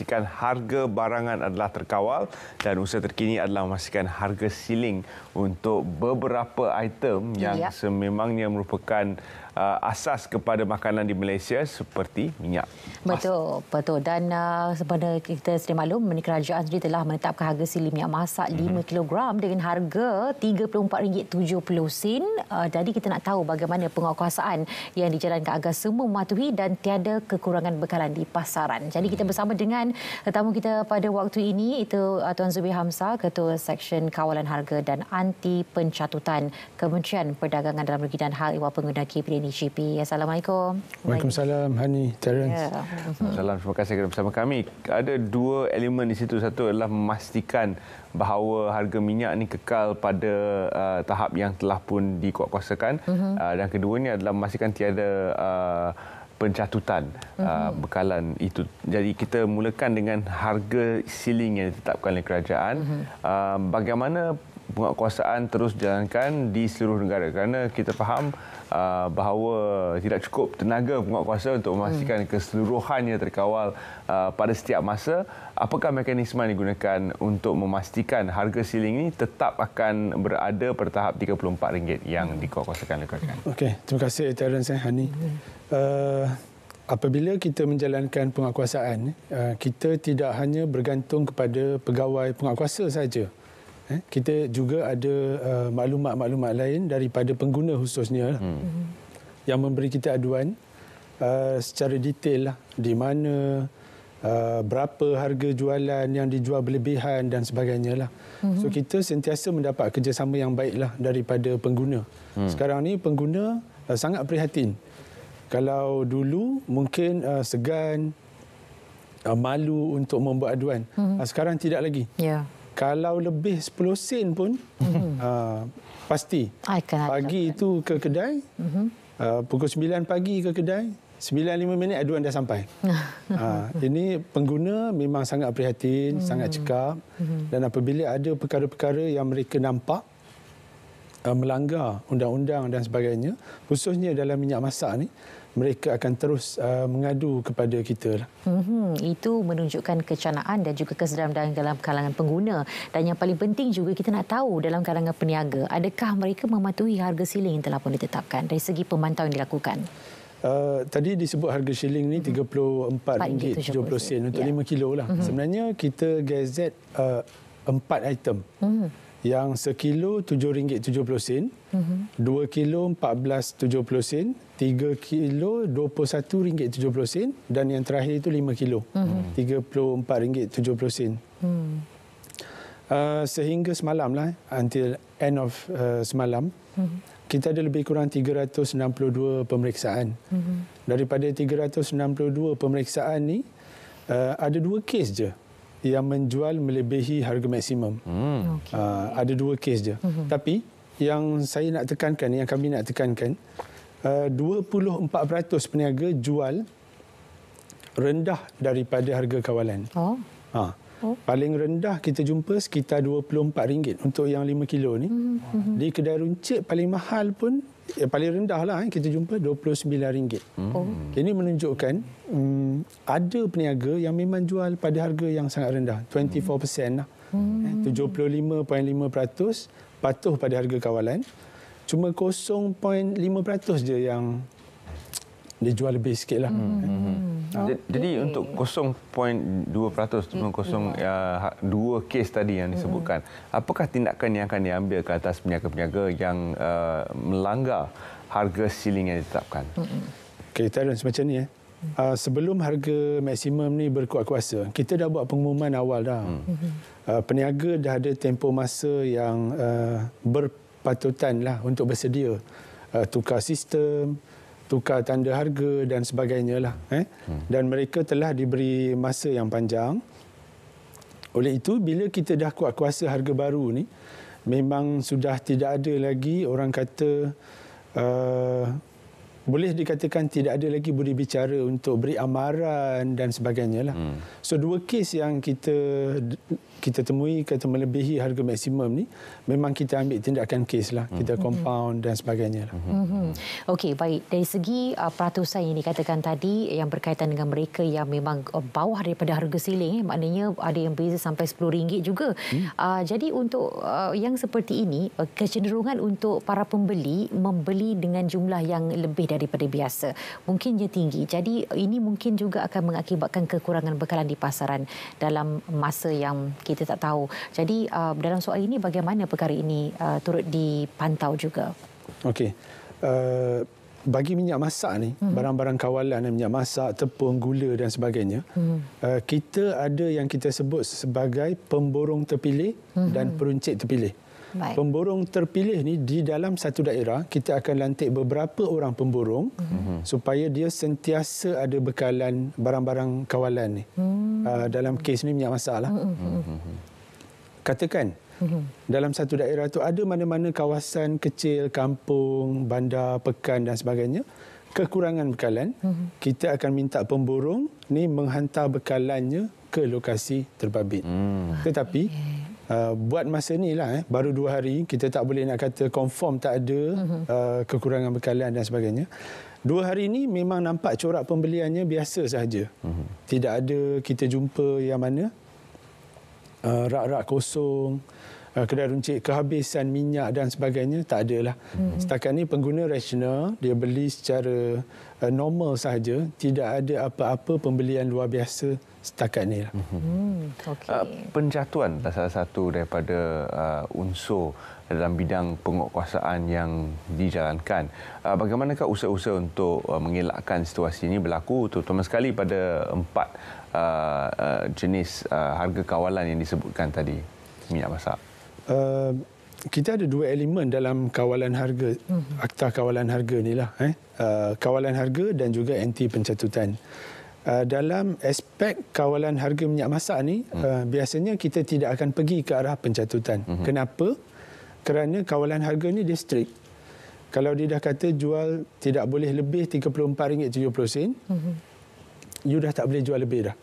memastikan harga barangan adalah terkawal dan usaha terkini adalah memastikan harga siling untuk beberapa item yang ya. sememangnya merupakan uh, asas kepada makanan di Malaysia seperti minyak. Betul, Mas. betul. Dan uh, sebenarnya kita sedia maklum, kerajaan sendiri telah menetapkan harga siling minyak masak mm-hmm. 5 kg dengan harga RM34.70. Uh, jadi kita nak tahu bagaimana penguatkuasaan yang dijalankan agar semua mematuhi dan tiada kekurangan bekalan di pasaran. Jadi kita bersama dengan tetamu kita pada waktu ini itu uh, Tuan Zubi Hamzah, Ketua Seksyen Kawalan Harga dan Anti Pencatutan Kementerian Perdagangan dalam Negeri dan Hal Ehwal Pengguna KPD GP. Assalamualaikum. Waalaikumsalam Hani Terence. Ya. Salam terima kasih kerana bersama kami. Ada dua elemen di situ. Satu adalah memastikan bahawa harga minyak ini kekal pada uh, tahap yang telah pun dikuatkuasakan uh-huh. uh, dan keduanya adalah memastikan tiada uh, pencatutan uh, bekalan itu. Jadi kita mulakan dengan harga siling yang ditetapkan oleh kerajaan. Uh, bagaimana penguatkuasaan terus dijalankan di seluruh negara kerana kita faham uh, bahawa tidak cukup tenaga penguatkuasa untuk memastikan hmm. keseluruhannya terkawal uh, pada setiap masa. Apakah mekanisme yang digunakan untuk memastikan harga siling ini tetap akan berada pada tahap RM34 yang dikuatkuasakan oleh kerajaan Okey terima kasih Terence eh, Hani. Uh, apabila kita menjalankan penguatkuasaan uh, kita tidak hanya bergantung kepada pegawai penguatkuasa saja eh, kita juga ada uh, maklumat-maklumat lain daripada pengguna khususnya hmm. yang memberi kita aduan uh, secara detail lah di mana uh, berapa harga jualan yang dijual berlebihan dan sebagainya lah. Hmm. So kita sentiasa mendapat kerjasama yang baik lah daripada pengguna. Hmm. Sekarang ni pengguna uh, sangat prihatin. Kalau dulu mungkin uh, segan, uh, malu untuk membuat aduan. Hmm. Uh, sekarang tidak lagi. Yeah kalau lebih 10 sen pun mm-hmm. uh, pasti pagi itu ke kedai mm-hmm. uh, pukul 9 pagi ke kedai 9.5 minit aduan dah sampai. uh, ini pengguna memang sangat prihatin, mm-hmm. sangat cekap mm-hmm. dan apabila ada perkara-perkara yang mereka nampak uh, melanggar undang-undang dan sebagainya khususnya dalam minyak masak ni mereka akan terus uh, mengadu kepada kita. Mm-hmm. Itu menunjukkan kecanaan dan juga kesedaran dalam kalangan pengguna. Dan yang paling penting juga kita nak tahu dalam kalangan peniaga, adakah mereka mematuhi harga siling yang telah pun ditetapkan dari segi pemantauan yang dilakukan? Uh, tadi disebut harga shilling ni RM34.70 untuk yeah. 5 kilo lah. Mm-hmm. Sebenarnya kita gazet uh, 4 item. Mm-hmm yang sekilo RM7.70, mm-hmm. 2 kilo RM14.70, 3 kilo RM21.70 dan yang terakhir itu 5 kilo mm-hmm. RM34.70. Mm. Uh, sehingga semalam lah, until end of uh, semalam, mm-hmm. kita ada lebih kurang 362 pemeriksaan. Mm-hmm. Daripada 362 pemeriksaan ni, uh, ada dua kes je yang menjual melebihi harga maksimum. Hmm. Okay. Uh, ada dua kes je. Hmm. Tapi yang saya nak tekankan, yang kami nak tekankan, uh, 24% peniaga jual rendah daripada harga kawalan. Oh. Ha. Oh. Paling rendah kita jumpa sekitar RM24 untuk yang 5 kilo ni. Hmm. Di kedai runcit paling mahal pun yang paling rendah lah eh, kita jumpa RM29. Oh. Ini menunjukkan um, ada peniaga yang memang jual pada harga yang sangat rendah, 24% lah. Hmm. 75.5% patuh pada harga kawalan. Cuma 0.5% je yang dia jual lebih sikit lah. Hmm. Hmm. Okay. Jadi untuk 0.2% cuma kosong ya, ha, dua kes tadi yang disebutkan, hmm. apakah tindakan yang akan diambil ke atas peniaga-peniaga yang uh, melanggar harga siling yang ditetapkan? Hmm. Okay, Terence macam ni. Eh. Uh, sebelum harga maksimum ni berkuat kuasa, kita dah buat pengumuman awal dah. Hmm. Uh, peniaga dah ada tempoh masa yang uh, berpatutan lah untuk bersedia. Uh, tukar sistem, tukar tanda harga dan sebagainya lah. Eh? Hmm. Dan mereka telah diberi masa yang panjang. Oleh itu, bila kita dah kuat kuasa harga baru ni, memang sudah tidak ada lagi orang kata uh, boleh dikatakan tidak ada lagi budi bicara untuk beri amaran dan sebagainya lah. Hmm. So dua kes yang kita kita temui kata melebihi harga maksimum ni memang kita ambil tindakan kes lah kita mm-hmm. compound dan sebagainya lah. Mm-hmm. Okey baik dari segi uh, peratusan yang dikatakan tadi yang berkaitan dengan mereka yang memang uh, bawah daripada harga siling eh, maknanya ada yang beza sampai RM10 juga. Mm. Uh, jadi untuk uh, yang seperti ini uh, kecenderungan untuk para pembeli membeli dengan jumlah yang lebih daripada biasa mungkin dia tinggi. Jadi ini mungkin juga akan mengakibatkan kekurangan bekalan di pasaran dalam masa yang kita tak tahu. Jadi uh, dalam soal ini bagaimana perkara ini uh, turut dipantau juga? Okey. Uh, bagi minyak masak ni, hmm. barang-barang kawalan minyak masak, tepung, gula dan sebagainya, hmm. uh, kita ada yang kita sebut sebagai pemborong terpilih hmm. dan peruncit terpilih. Baik. Pemborong terpilih ni di dalam satu daerah kita akan lantik beberapa orang pemborong mm-hmm. supaya dia sentiasa ada bekalan barang-barang kawalan ni. Mm-hmm. Uh, dalam kes ni minyak masak lah. Mm-hmm. Katakan mm-hmm. dalam satu daerah tu ada mana-mana kawasan kecil, kampung, bandar, pekan dan sebagainya kekurangan bekalan, mm-hmm. kita akan minta pemborong ni menghantar bekalannya ke lokasi terbabit. Mm. Tetapi okay uh, buat masa ni lah eh, baru dua hari kita tak boleh nak kata confirm tak ada uh, kekurangan bekalan dan sebagainya. Dua hari ni memang nampak corak pembeliannya biasa sahaja. Uh-huh. tidak ada kita jumpa yang mana uh, rak-rak kosong uh, kedai runcit kehabisan minyak dan sebagainya tak ada lah. Uh-huh. setakat ni pengguna rasional dia beli secara uh, normal sahaja. Tidak ada apa-apa pembelian luar biasa setakat ni lah. Hmm, okay. uh, penjatuhan adalah salah satu daripada uh, unsur dalam bidang penguatkuasaan yang dijalankan. Uh, bagaimanakah usaha-usaha untuk uh, mengelakkan situasi ini berlaku terutama sekali pada empat uh, uh, jenis uh, harga kawalan yang disebutkan tadi minyak masak? Uh, kita ada dua elemen dalam kawalan harga, hmm. akta kawalan harga ni lah. Eh? Uh, kawalan harga dan juga anti pencatutan. Uh, dalam aspek kawalan harga minyak masak ni hmm. uh, biasanya kita tidak akan pergi ke arah pencatutan. Hmm. Kenapa? Kerana kawalan harga ni dia strict. Kalau dia dah kata jual tidak boleh lebih RM34.70, hmm. you dah tak boleh jual lebih dah.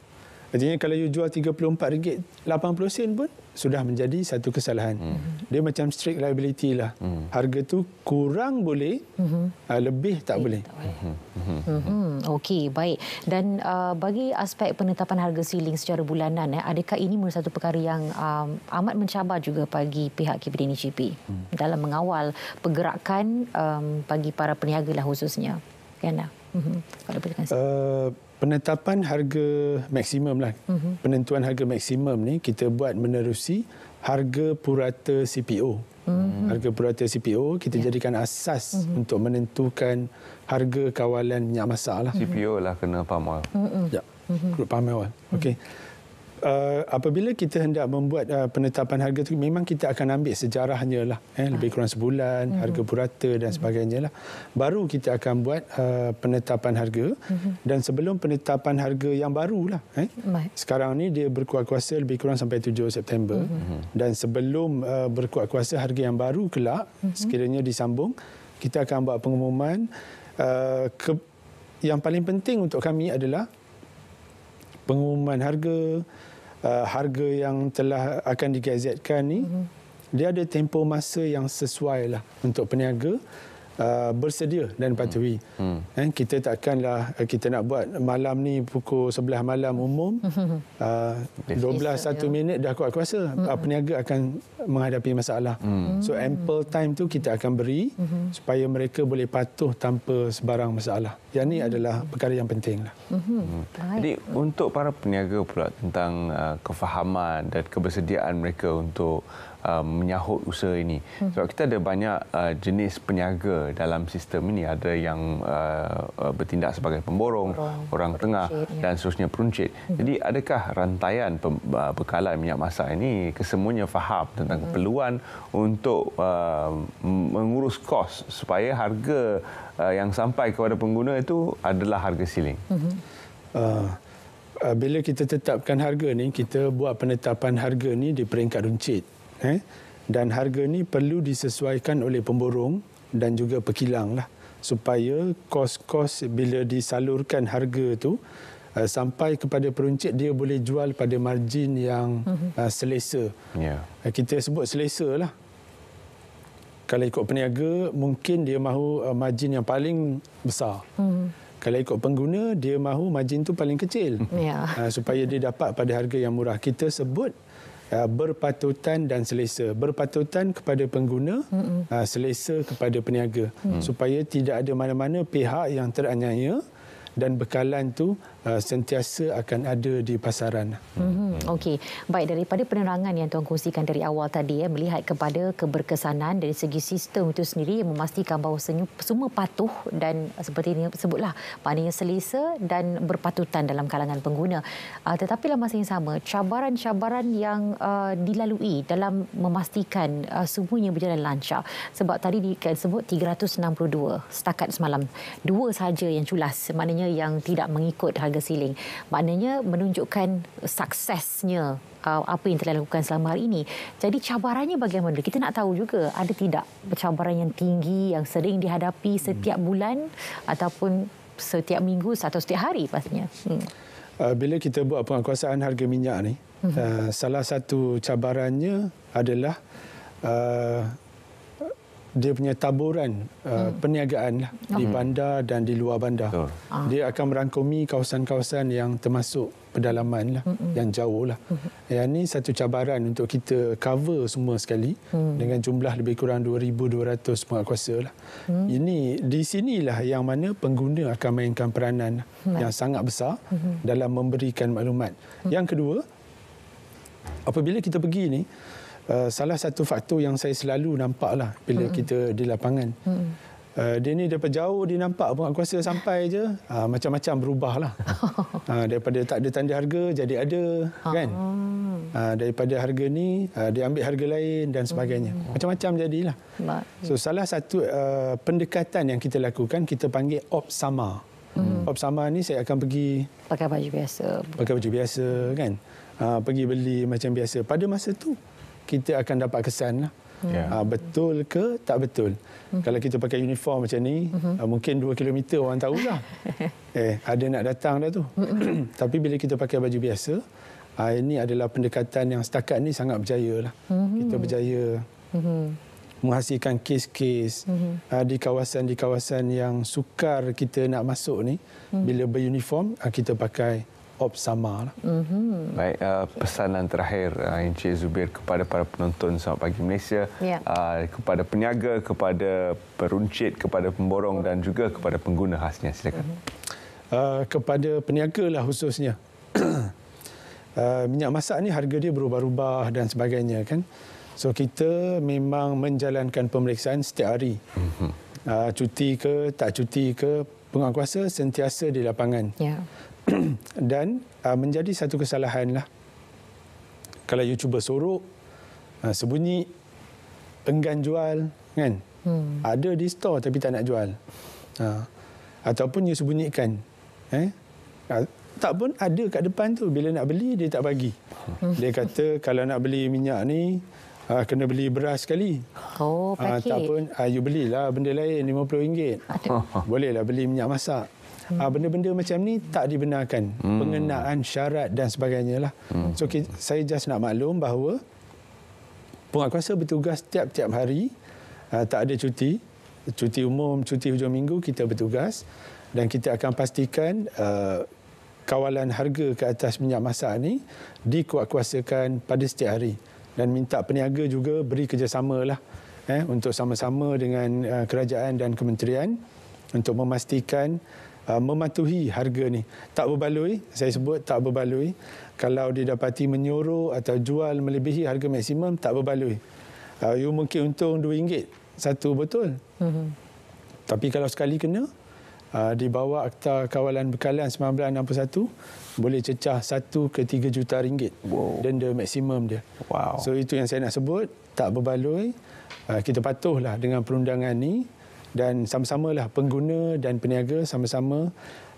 Artinya kalau you jual RM34.80 pun sudah menjadi satu kesalahan. Hmm. Dia macam strict liability lah. Hmm. Harga tu kurang boleh, hmm. uh, lebih tak boleh. Hmm. Hmm. Okey, baik. Dan uh, bagi aspek penetapan harga siling secara bulanan, eh, adakah ini merupakan satu perkara yang um, amat mencabar juga bagi pihak KPDNCP hmm. dalam mengawal pergerakan um, bagi para peniaga lah khususnya? Kena. Hmm. Kalau boleh uh, penetapan harga maksimum lah. Uh-huh. Penentuan harga maksimum ni kita buat menerusi harga purata CPO. Mhm. Harga purata CPO kita yeah. jadikan asas uh-huh. untuk menentukan harga kawalan minyak masak lah. CPO lah kena palm oil. Uh-huh. Ya, uh-huh. palm oil. Okey. Uh-huh uh, apabila kita hendak membuat uh, penetapan harga itu memang kita akan ambil sejarahnya lah eh, lebih kurang sebulan mm-hmm. harga purata dan sebagainya lah baru kita akan buat uh, penetapan harga mm-hmm. dan sebelum penetapan harga yang baru lah eh. sekarang ni dia berkuat kuasa lebih kurang sampai 7 September mm-hmm. dan sebelum uh, berkuat kuasa harga yang baru kelak mm-hmm. sekiranya disambung kita akan buat pengumuman uh, ke, yang paling penting untuk kami adalah pengumuman harga uh, harga yang telah akan digazetkan ni mm-hmm. dia ada tempoh masa yang sesuai lah untuk peniaga uh, bersedia dan patuhi. Hmm. Eh, kita takkanlah uh, kita nak buat malam ni pukul 11 malam umum uh, 12 satu ya. minit dah kuat kuasa hmm. uh, peniaga akan menghadapi masalah. Hmm. So ample time tu kita akan beri hmm. supaya mereka boleh patuh tanpa sebarang masalah. Yang ni hmm. adalah perkara yang penting lah. Hmm. Hmm. Jadi untuk para peniaga pula tentang uh, kefahaman dan kebersediaan mereka untuk uh, menyahut usaha ini. Hmm. Sebab kita ada banyak uh, jenis peniaga dalam sistem ini. Ada yang uh, uh bertindak sebagai pemborong, orang, orang tengah ya. dan seterusnya peruncit. Hmm. Jadi adakah rantaian uh, bekalan minyak masak ini kesemuanya faham tentang hmm. keperluan untuk uh, mengurus kos supaya harga uh, yang sampai kepada pengguna itu adalah harga siling? Hmm. Uh, bila kita tetapkan harga ni, kita buat penetapan harga ni di peringkat runcit eh? dan harga ni perlu disesuaikan oleh pemborong dan juga pekilang lah supaya kos-kos bila disalurkan harga tu uh, sampai kepada peruncit dia boleh jual pada margin yang uh, selesa. Yeah. Uh, kita sebut selesa lah. Kalau ikut peniaga mungkin dia mahu uh, margin yang paling besar. Hmm. Kalau ikut pengguna dia mahu margin tu paling kecil. Yeah. Uh, supaya dia dapat pada harga yang murah. Kita sebut Uh, berpatutan dan selesa. Berpatutan kepada pengguna, mm-hmm. selesa kepada peniaga. Mm. Supaya tidak ada mana-mana pihak yang teraniaya dan bekalan tu uh, sentiasa akan ada di pasaran. Mm-hmm. Okey, baik daripada penerangan yang tuan kongsikan dari awal tadi ya melihat kepada keberkesanan dari segi sistem itu sendiri yang memastikan bahawa semua patuh dan seperti ini sebutlah maknanya selesa dan berpatutan dalam kalangan pengguna. Uh, tetapi dalam masa yang sama cabaran-cabaran yang uh, dilalui dalam memastikan uh, semuanya berjalan lancar sebab tadi disebut 362 setakat semalam dua sahaja yang culas maknanya yang tidak mengikut harga harga siling. Maknanya menunjukkan suksesnya uh, apa yang telah dilakukan selama hari ini. Jadi cabarannya bagaimana? Kita nak tahu juga ada tidak cabaran yang tinggi yang sering dihadapi setiap bulan ataupun setiap minggu atau setiap hari pastinya. Hmm. Uh, bila kita buat penguasaan harga minyak ni, hmm. uh, salah satu cabarannya adalah uh, dia punya taburan uh, hmm. perniagaan lah hmm. di bandar dan di luar bandar. Betul. Ah. Dia akan merangkumi kawasan-kawasan yang termasuk pedalaman lah, hmm. yang jauh lah. Hmm. Yang ini satu cabaran untuk kita cover semua sekali hmm. dengan jumlah lebih kurang 2,200 penguatkuasa lah. Hmm. Ini di sinilah yang mana pengguna akan mainkan peranan hmm. yang sangat besar hmm. dalam memberikan maklumat. Hmm. Yang kedua, apabila kita pergi ni, Uh, salah satu faktor yang saya selalu nampak lah bila hmm. kita di lapangan. Hmm. Uh, dia ni daripada jauh dia nampak pun kuasa sampai je uh, macam-macam berubah lah. uh, daripada tak ada tanda harga jadi ada kan. Uh, daripada harga ni uh, dia ambil harga lain dan sebagainya. Hmm. Macam-macam jadilah. So salah satu uh, pendekatan yang kita lakukan kita panggil op sama. Hmm. Op sama ni saya akan pergi pakai baju biasa. Pakai baju biasa kan. Uh, pergi beli macam biasa. Pada masa tu kita akan dapat kesan lah. Yeah. Uh, betul ke tak betul hmm. kalau kita pakai uniform macam ni hmm. uh, mungkin 2 km orang tahulah eh ada nak datang dah tu hmm. tapi bila kita pakai baju biasa uh, ini adalah pendekatan yang setakat ni sangat berjaya lah hmm. kita berjaya hmm. menghasilkan kes-kes hmm. uh, di kawasan di kawasan yang sukar kita nak masuk ni hmm. bila beruniform uh, kita pakai op sama. Lah. Mm-hmm. Baik, uh, pesanan terakhir uh, Encik Zubir kepada para penonton Selamat Pagi Malaysia, yeah. uh, kepada peniaga, kepada peruncit, kepada pemborong dan juga kepada pengguna khasnya. Silakan. Mm-hmm. Uh, kepada peniaga lah khususnya. uh, minyak masak ni harga dia berubah-ubah dan sebagainya kan. So kita memang menjalankan pemeriksaan setiap hari. Mm-hmm. Uh, cuti ke, tak cuti ke, penguatkuasa sentiasa di lapangan. Yeah. dan uh, menjadi satu kesalahan lah. Kalau you cuba sorok uh, sembunyi enggan jual kan? Hmm. ada di store tapi tak nak jual. Uh, ataupun you sembunyikan eh? Uh, tak pun ada kat depan tu. Bila nak beli dia tak bagi. Hmm. dia kata kalau nak beli minyak ni uh, kena beli beras sekali. Oh paket uh, tak pun uh, you belilah benda lain RM50 bolehlah beli minyak masak hmm. uh, benda-benda macam ni tak dibenarkan hmm. pengenaan syarat dan sebagainya lah hmm. so kita, saya just nak maklum bahawa penguatkuasa bertugas tiap-tiap hari uh, tak ada cuti cuti umum cuti hujung minggu kita bertugas dan kita akan pastikan uh, kawalan harga ke atas minyak masak ni dikuatkuasakan pada setiap hari dan minta peniaga juga beri kerjasama lah eh, untuk sama-sama dengan uh, kerajaan dan kementerian untuk memastikan uh, mematuhi harga ni. Tak berbaloi, saya sebut tak berbaloi. Kalau didapati menyuruh atau jual melebihi harga maksimum, tak berbaloi. Uh, you mungkin untung RM2 satu botol. Mm-hmm. Tapi kalau sekali kena, uh, di bawah Akta Kawalan Bekalan 1961, boleh cecah 1 ke 3 juta ringgit. Wow. Denda maksimum dia. Wow. So itu yang saya nak sebut, tak berbaloi. Uh, kita patuhlah dengan perundangan ni dan sama-samalah pengguna dan peniaga sama-sama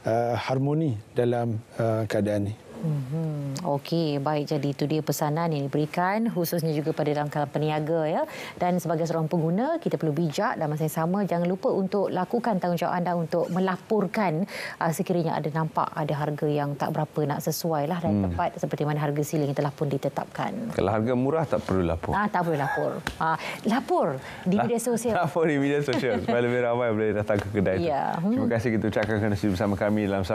uh, harmoni dalam uh, keadaan ini. Hmm, Okey, baik. Jadi itu dia pesanan yang diberikan khususnya juga pada dalam kalangan peniaga ya. Dan sebagai seorang pengguna, kita perlu bijak dan masa yang sama jangan lupa untuk lakukan tanggungjawab anda untuk melaporkan uh, sekiranya ada nampak ada harga yang tak berapa nak sesuai lah dan hmm. tepat seperti mana harga siling telah pun ditetapkan. Kalau harga murah tak perlu lapor. Ah, tak perlu lapor. Ah, lapor di media sosial. Lapor di media sosial supaya lebih ramai boleh datang ke kedai ya. itu. Terima kasih kita ucapkan kerana bersama kami dalam